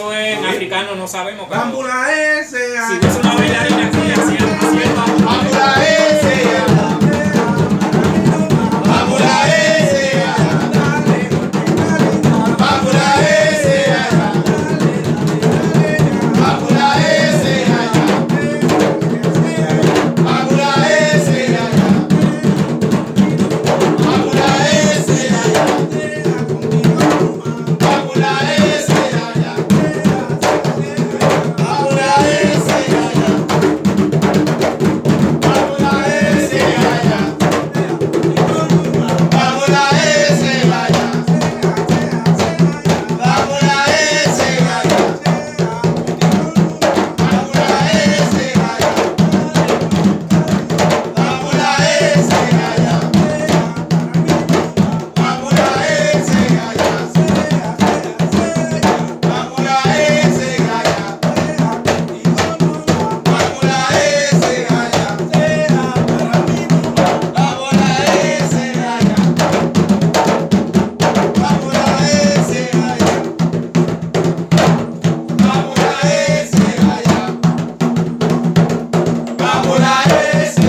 eso es en africano, no sabemos. Vamos a ese